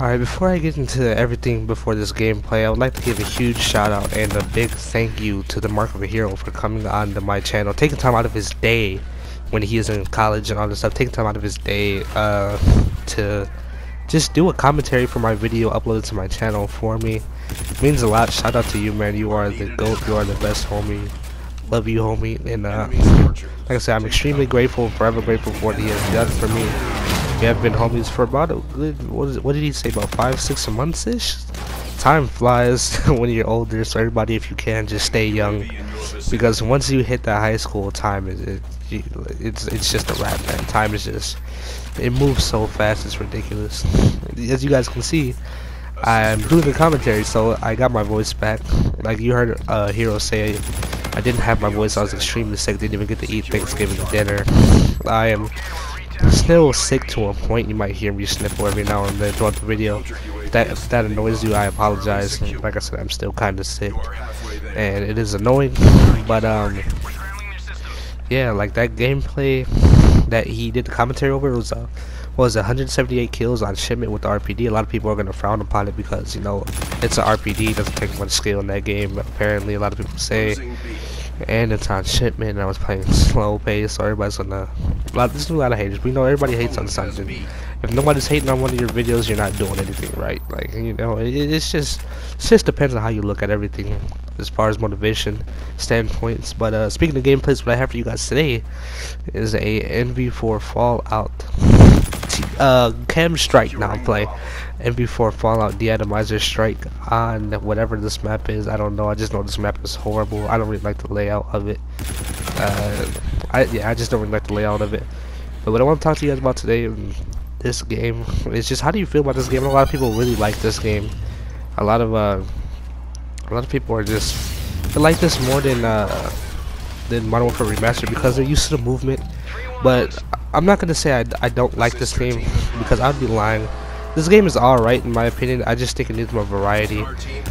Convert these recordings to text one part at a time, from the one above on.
Alright, before I get into everything before this gameplay, I would like to give a huge shout out and a big thank you to the Mark of a Hero for coming on to my channel, taking time out of his day when he is in college and all this stuff, taking time out of his day uh, to just do a commentary for my video uploaded to my channel for me. It means a lot. Shout out to you, man. You are the GOAT. You are the best homie. Love you, homie. And uh, like I said, I'm extremely grateful, forever grateful for what he has done for me we have been homies for about a, what, is what did he say about five six months ish time flies when you're older so everybody if you can just stay young. Because once you hit that high school time is it, it's it's just a wrap man. Time is just it moves so fast it's ridiculous. As you guys can see I'm doing the commentary so I got my voice back. Like you heard uh hero say I didn't have my voice I was extremely sick didn't even get to eat Thanksgiving dinner. I am still sick to a point. You might hear me sniffle every now and then throughout the video. If that, if that annoys you, I apologize. Like I said, I'm still kind of sick, and it is annoying. But um, yeah, like that gameplay that he did the commentary over was uh, was 178 kills on shipment with the RPD. A lot of people are gonna frown upon it because you know it's an RPD. Doesn't take much skill in that game. Apparently, a lot of people say and it's on shipment and I was playing slow pace so everybody's gonna a lot there's a lot of haters. We know everybody hates on something if nobody's hating on one of your videos you're not doing anything right like you know it, it's just it just depends on how you look at everything as far as motivation standpoints. But uh speaking of gameplays what I have for you guys today is a NV4 Fallout uh chem strike now play. NV4 Fallout deatomizer strike on whatever this map is. I don't know. I just know this map is horrible. I don't really like the layout of it. Uh I yeah I just don't really like the layout of it. But what I want to talk to you guys about today in this game is just how do you feel about this game? A lot of people really like this game. A lot of uh a lot of people are just they like this more than uh than Modern Warfare Remastered because they're used to the movement. But I'm not gonna say I, I don't like this game because I'd be lying. This game is alright in my opinion. I just think it needs more variety.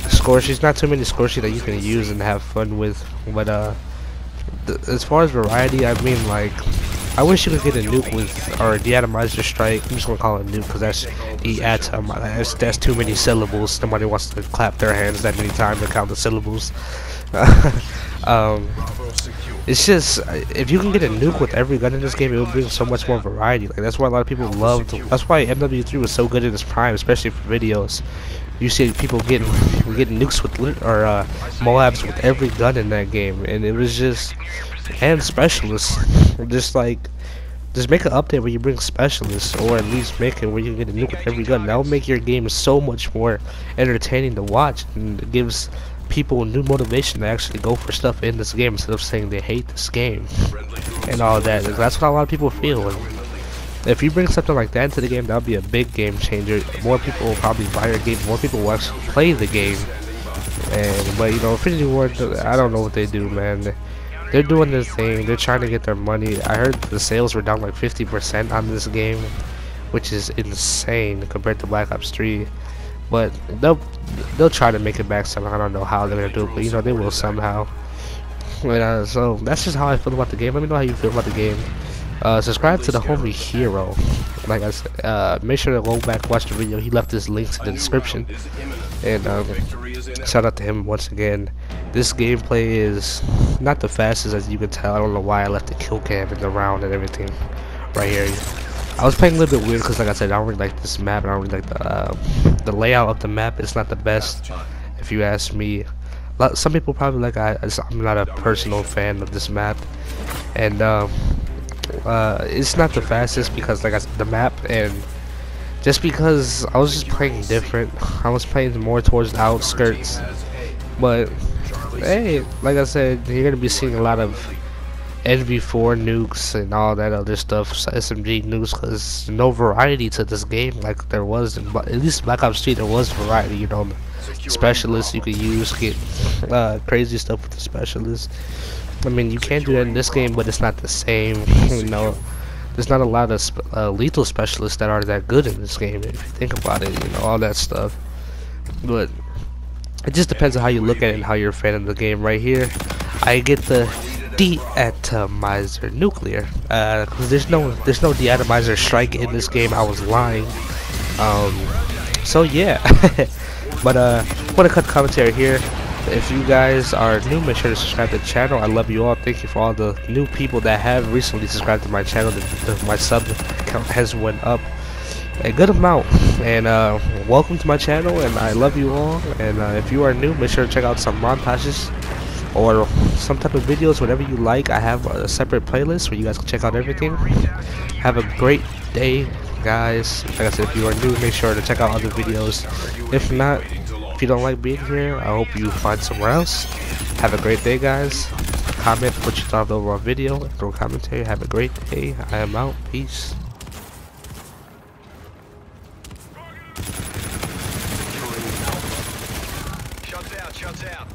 Scorestreaks, not too many scorestreaks that you can use and have fun with. But uh, as far as variety, I mean like, I wish you could get a nuke with or the atomizer strike. I'm just gonna call it nuke because that's the atom. That's that's too many syllables. Nobody wants to clap their hands that many times to count the syllables. um, it's just if you can get a nuke with every gun in this game, it will bring so much more variety. Like that's why a lot of people love. That's why MW3 was so good in its prime, especially for videos. You see people getting getting nukes with or uh, Moabs with every gun in that game, and it was just and specialists. Just like just make an update where you bring specialists, or at least make it where you get a nuke with every gun. That will make your game so much more entertaining to watch, and it gives people new motivation to actually go for stuff in this game instead of saying they hate this game and all that. That's what a lot of people feel. And if you bring something like that into the game, that would be a big game changer. More people will probably buy your game. More people will actually play the game. And but you know, Infinity Ward, I don't know what they do, man. They're doing their thing. They're trying to get their money. I heard the sales were down like 50% on this game, which is insane compared to Black Ops 3 but they'll they'll try to make it back somehow. I don't know how they're gonna do it, but you know they will somehow. Uh, so that's just how I feel about the game. Let me know how you feel about the game. Uh, subscribe to the homie Hero. Like I said, uh, make sure to go back watch the video. He left his links in the description. And um, shout out to him once again. This gameplay is not the fastest as you can tell. I don't know why I left the kill cam in the round and everything right here. I was playing a little bit weird because, like I said, I don't really like this map. And I don't really like the uh, the layout of the map. It's not the best, if you ask me. Some people probably like I. I'm not a personal fan of this map, and um, uh, it's not the fastest because, like I said, the map and just because I was just playing different. I was playing more towards the outskirts, but hey, like I said, you're gonna be seeing a lot of NV4 nukes and all that other stuff, SMG nukes, because no variety to this game like there was in at least Black Ops 3. There was variety, you know, specialists you could use, get uh, crazy stuff with the specialists. I mean, you can do that in this game, but it's not the same. You know, there's not a lot of uh, lethal specialists that are that good in this game. If you think about it, you know, all that stuff. But it just depends on how you look at it and how you're a fan of the game. Right here, I get the deatomizer nuclear uh, there's no there's no deatomizer strike in this game I was lying um, so yeah. but uh, want to cut commentary here. If you guys are new, make sure to subscribe to the channel. I love you all. Thank you for all the new people that have recently subscribed to my channel. The, the, my sub count has went up a good amount. And uh, welcome to my channel. And I love you all. And uh, if you are new, make sure to check out some montages or some type of videos, whatever you like. I have a separate playlist where you guys can check out everything. Have a great day, guys. Like I said, if you are new, make sure to check out other videos. If not, if you don't like being here, I hope you find somewhere else. Have a great day, guys. Comment what you thought of the overall video. Throw commentary. Have a great day. I am out. Peace. Shuts out, shuts out.